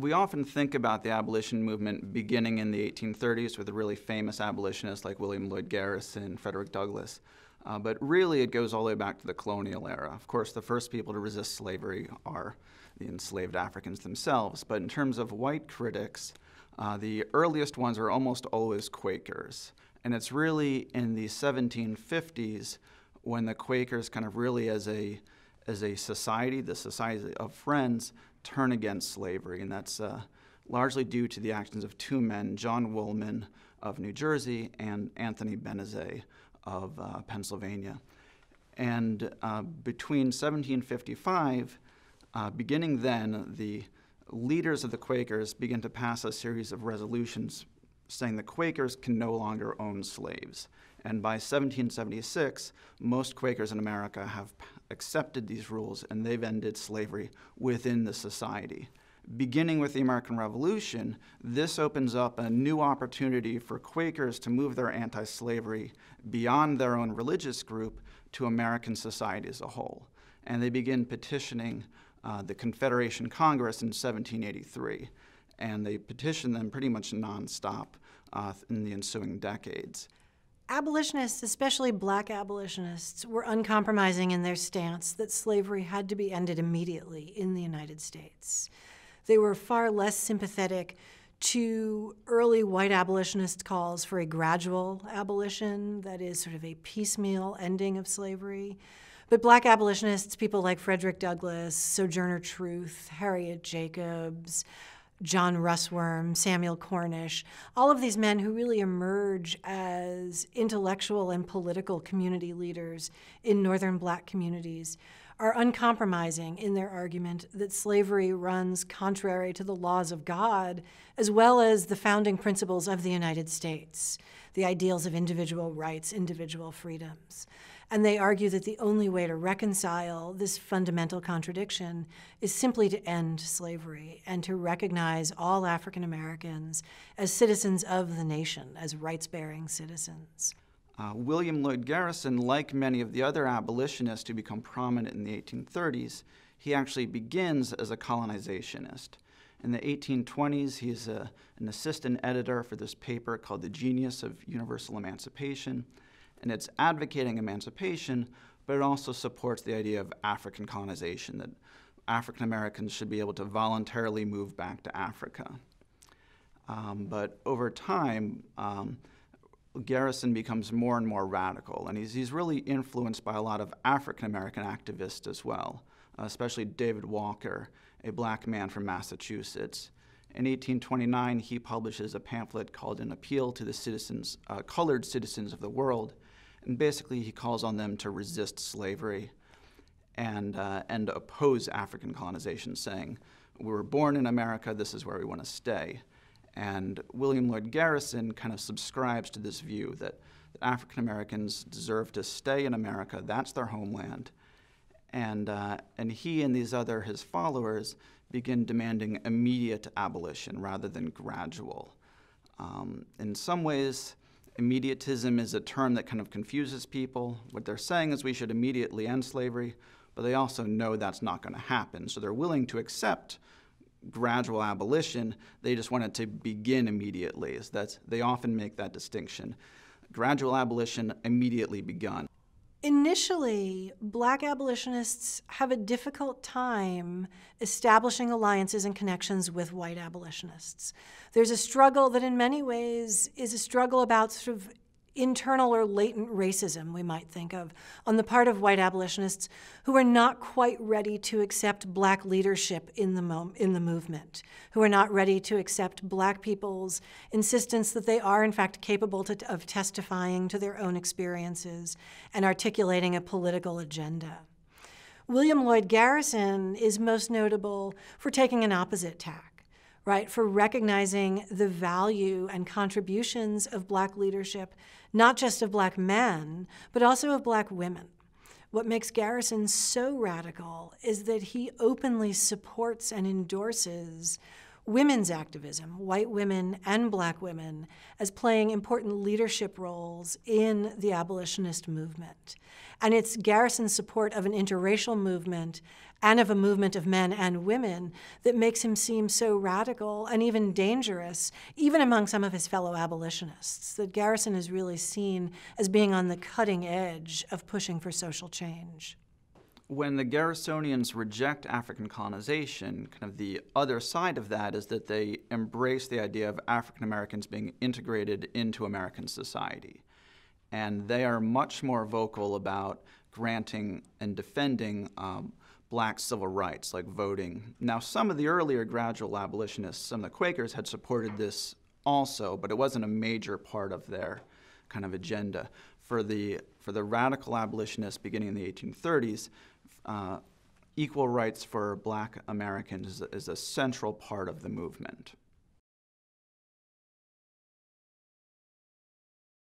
we often think about the abolition movement beginning in the 1830s with the really famous abolitionists like William Lloyd Garrison, Frederick Douglass. Uh, but really, it goes all the way back to the colonial era. Of course, the first people to resist slavery are the enslaved Africans themselves. But in terms of white critics, uh, the earliest ones are almost always Quakers. And it's really in the 1750s when the Quakers kind of really as a as a society, the Society of Friends, turn against slavery. And that's uh, largely due to the actions of two men, John Woolman of New Jersey and Anthony Benezet of uh, Pennsylvania. And uh, between 1755, uh, beginning then, the leaders of the Quakers begin to pass a series of resolutions saying the Quakers can no longer own slaves. And by 1776, most Quakers in America have accepted these rules and they've ended slavery within the society. Beginning with the American Revolution, this opens up a new opportunity for Quakers to move their anti slavery beyond their own religious group to American society as a whole. And they begin petitioning uh, the Confederation Congress in 1783. And they petition them pretty much nonstop uh, in the ensuing decades. Abolitionists, especially black abolitionists, were uncompromising in their stance that slavery had to be ended immediately in the United States. They were far less sympathetic to early white abolitionist calls for a gradual abolition, that is, sort of a piecemeal ending of slavery. But black abolitionists, people like Frederick Douglass, Sojourner Truth, Harriet Jacobs, John Russwurm, Samuel Cornish, all of these men who really emerge as intellectual and political community leaders in northern black communities, are uncompromising in their argument that slavery runs contrary to the laws of God as well as the founding principles of the United States, the ideals of individual rights, individual freedoms. And they argue that the only way to reconcile this fundamental contradiction is simply to end slavery and to recognize all African Americans as citizens of the nation, as rights bearing citizens. Uh, William Lloyd Garrison, like many of the other abolitionists who become prominent in the 1830s, he actually begins as a colonizationist. In the 1820s, he's a, an assistant editor for this paper called The Genius of Universal Emancipation and it's advocating emancipation, but it also supports the idea of African colonization, that African Americans should be able to voluntarily move back to Africa. Um, but over time, um, Garrison becomes more and more radical, and he's, he's really influenced by a lot of African American activists as well, especially David Walker, a black man from Massachusetts. In 1829, he publishes a pamphlet called An Appeal to the Citizens, uh, Colored Citizens of the World, and basically, he calls on them to resist slavery and, uh, and oppose African colonization, saying, We were born in America, this is where we want to stay. And William Lloyd Garrison kind of subscribes to this view that, that African Americans deserve to stay in America, that's their homeland. And, uh, and he and these other, his followers, begin demanding immediate abolition rather than gradual. Um, in some ways, Immediatism is a term that kind of confuses people. What they're saying is we should immediately end slavery, but they also know that's not going to happen. So they're willing to accept gradual abolition. They just want it to begin immediately. Is that they often make that distinction. Gradual abolition immediately begun. Initially, black abolitionists have a difficult time establishing alliances and connections with white abolitionists. There's a struggle that, in many ways, is a struggle about sort of internal or latent racism, we might think of, on the part of white abolitionists who are not quite ready to accept black leadership in the, in the movement, who are not ready to accept black people's insistence that they are, in fact, capable to, of testifying to their own experiences and articulating a political agenda. William Lloyd Garrison is most notable for taking an opposite tack right, for recognizing the value and contributions of black leadership not just of black men, but also of black women. What makes Garrison so radical is that he openly supports and endorses women's activism, white women and black women, as playing important leadership roles in the abolitionist movement. And it's Garrison's support of an interracial movement and of a movement of men and women that makes him seem so radical and even dangerous, even among some of his fellow abolitionists, that Garrison is really seen as being on the cutting edge of pushing for social change. When the Garrisonians reject African colonization, kind of the other side of that is that they embrace the idea of African Americans being integrated into American society. And they are much more vocal about granting and defending um, black civil rights, like voting. Now, some of the earlier gradual abolitionists, some of the Quakers, had supported this also, but it wasn't a major part of their kind of agenda. For the, for the radical abolitionists beginning in the 1830s, uh, equal rights for black Americans is, is a central part of the movement.